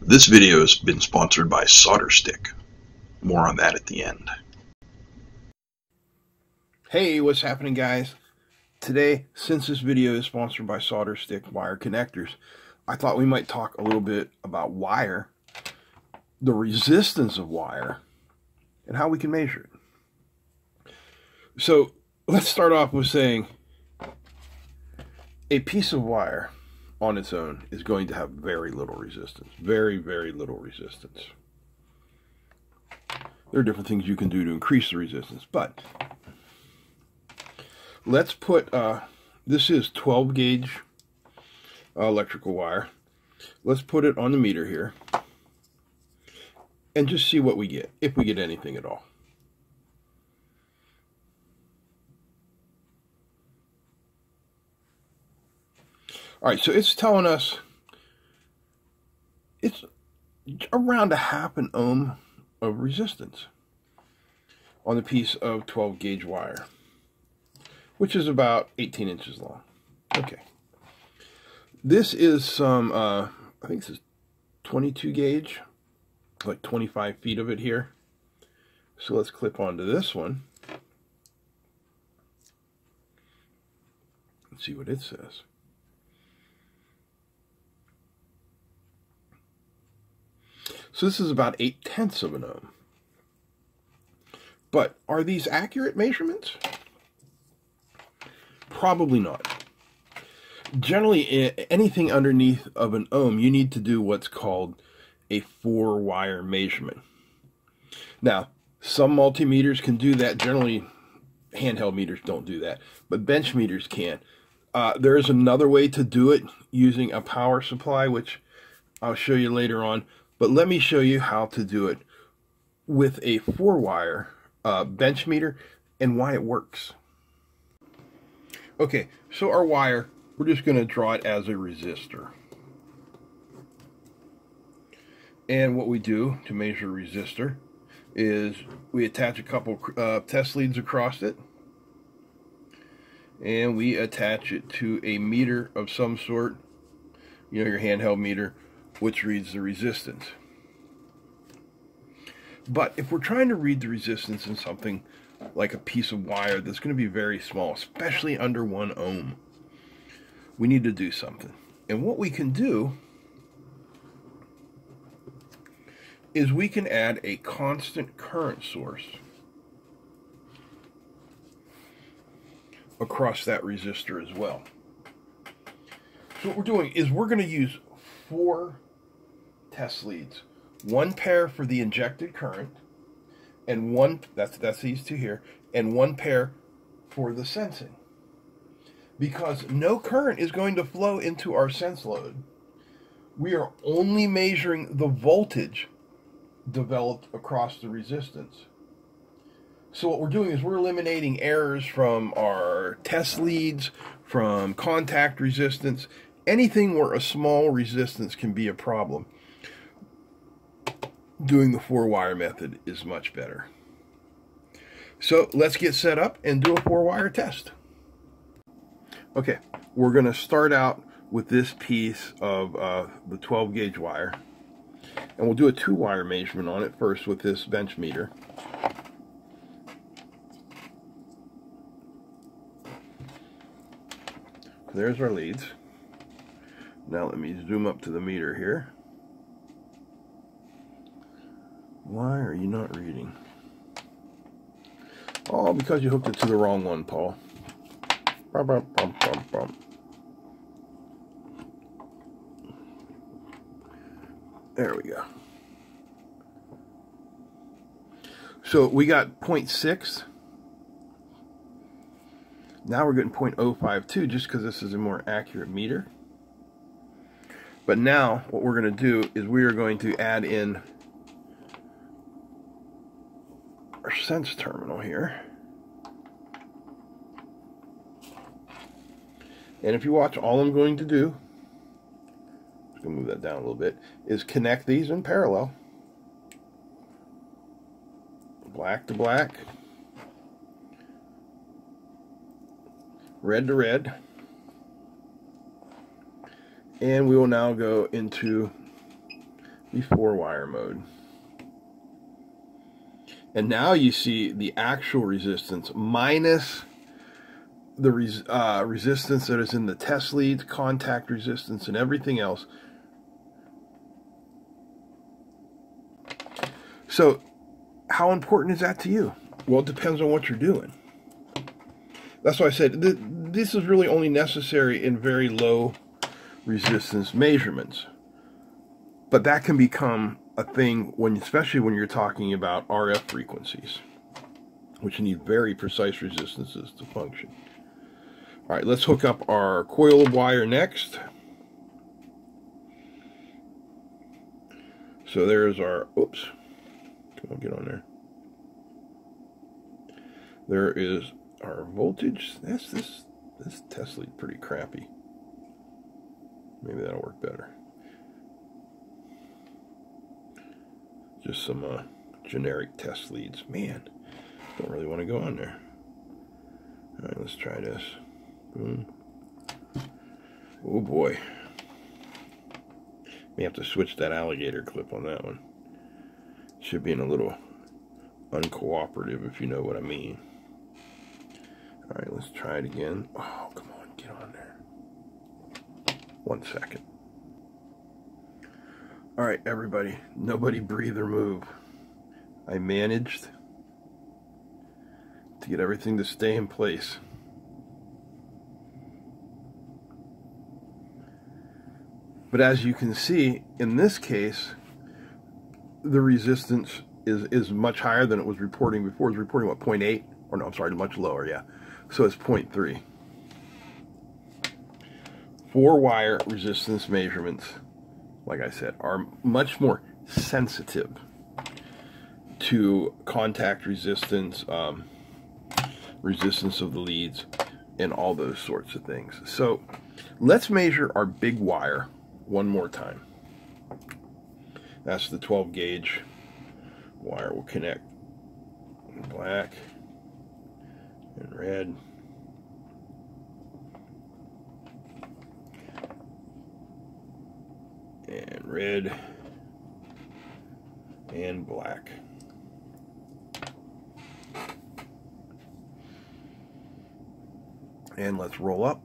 This video has been sponsored by Solderstick. More on that at the end. Hey, what's happening guys? Today, since this video is sponsored by Solderstick Wire Connectors, I thought we might talk a little bit about wire, the resistance of wire, and how we can measure it. So, let's start off with saying a piece of wire on its own is going to have very little resistance. Very, very little resistance. There are different things you can do to increase the resistance, but let's put, uh, this is 12 gauge uh, electrical wire. Let's put it on the meter here and just see what we get, if we get anything at all. All right, so it's telling us it's around a half an ohm of resistance on a piece of 12 gauge wire, which is about 18 inches long. Okay. This is some, uh, I think this is 22 gauge, like 25 feet of it here. So let's clip onto this one. Let's see what it says. So this is about 8 tenths of an ohm. But are these accurate measurements? Probably not. Generally, anything underneath of an ohm, you need to do what's called a four-wire measurement. Now, some multimeters can do that. Generally, handheld meters don't do that, but bench meters can. Uh, there is another way to do it using a power supply, which I'll show you later on. But let me show you how to do it with a four wire uh, bench meter and why it works. Okay, so our wire, we're just going to draw it as a resistor. And what we do to measure a resistor is we attach a couple uh, test leads across it and we attach it to a meter of some sort, you know, your handheld meter, which reads the resistance. But if we're trying to read the resistance in something like a piece of wire that's going to be very small, especially under one ohm, we need to do something. And what we can do is we can add a constant current source across that resistor as well. So what we're doing is we're going to use four test leads. One pair for the injected current, and one, that's, that's these two here, and one pair for the sensing. Because no current is going to flow into our sense load. We are only measuring the voltage developed across the resistance. So what we're doing is we're eliminating errors from our test leads, from contact resistance, anything where a small resistance can be a problem doing the four wire method is much better. So let's get set up and do a four wire test. Okay, we're going to start out with this piece of uh, the 12 gauge wire. And we'll do a two wire measurement on it first with this bench meter. There's our leads. Now let me zoom up to the meter here. Why are you not reading? Oh, because you hooked it to the wrong one, Paul. There we go. So we got 0.6. Now we're getting 0.052 just because this is a more accurate meter. But now what we're going to do is we are going to add in our sense terminal here. And if you watch, all I'm going to do, I'm going to move that down a little bit, is connect these in parallel. Black to black. Red to red. And we will now go into be four wire mode. And now you see the actual resistance minus the res uh, resistance that is in the test leads, contact resistance, and everything else. So, how important is that to you? Well, it depends on what you're doing. That's why I said th this is really only necessary in very low resistance measurements. But that can become a thing when, especially when you're talking about RF frequencies, which need very precise resistances to function. All right, let's hook up our coil wire next. So there's our, oops, come on, get on there. There is our voltage. That's this, this test lead pretty crappy. Maybe that'll work better. Just some uh, generic test leads. Man, don't really want to go on there. All right, let's try this. Boom. Oh boy. May have to switch that alligator clip on that one. Should be in a little uncooperative, if you know what I mean. All right, let's try it again. Oh, come on, get on there. One second. All right, everybody, nobody breathe or move. I managed to get everything to stay in place. But as you can see, in this case, the resistance is, is much higher than it was reporting before. It was reporting, what, 0.8? Or no, I'm sorry, much lower, yeah. So it's 0.3. Four wire resistance measurements, like I said, are much more sensitive to contact resistance, um, resistance of the leads, and all those sorts of things. So let's measure our big wire one more time. That's the 12 gauge wire will connect black and red. And red and black. And let's roll up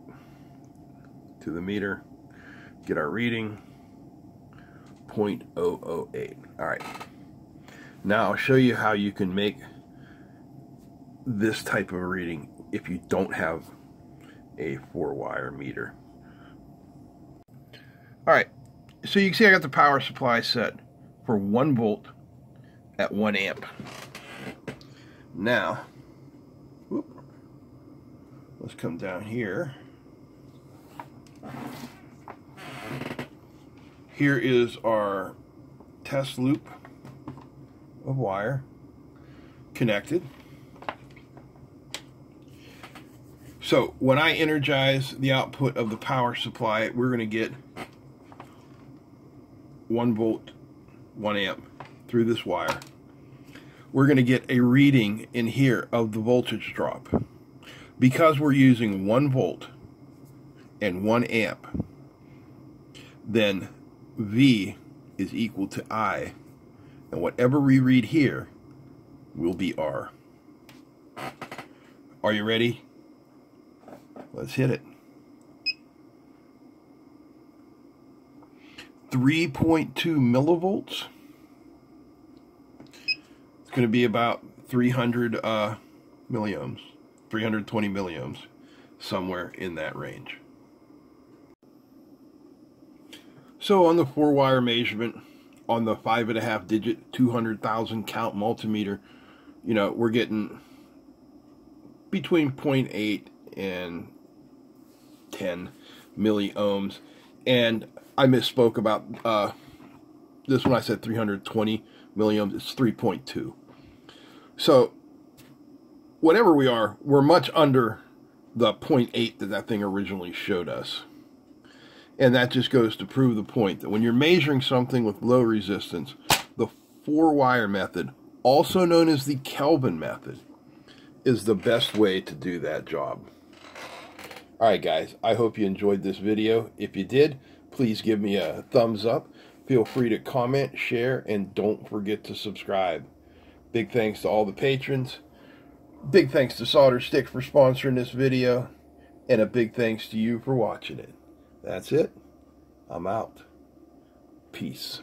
to the meter, get our reading, 0.008. All right. Now I'll show you how you can make this type of reading if you don't have a four wire meter. All right, so you can see I got the power supply set for one volt at one amp. Now, whoop, let's come down here. Here is our test loop of wire connected. So when I energize the output of the power supply, we're going to get 1 volt, 1 amp through this wire. We're going to get a reading in here of the voltage drop. Because we're using 1 volt and 1 amp, then V is equal to I. And whatever we read here will be R. Are you ready? Let's hit it. 3.2 millivolts. It's going to be about 300 uh, milliohms, 320 milliohms, somewhere in that range. So on the four wire measurement, on the five and a half digit, 200,000 count multimeter, you know, we're getting between 0.8 and 10 milliohms. And I misspoke about uh, this one. I said 320 milliohms. It's 3.2. So whatever we are, we're much under the 0.8 that that thing originally showed us. And that just goes to prove the point that when you're measuring something with low resistance, the four wire method, also known as the Kelvin method, is the best way to do that job. Alright guys, I hope you enjoyed this video. If you did, please give me a thumbs up. Feel free to comment, share, and don't forget to subscribe. Big thanks to all the patrons. Big thanks to Solderstick for sponsoring this video. And a big thanks to you for watching it. That's it. I'm out. Peace.